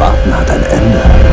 Warten hat ein Ende.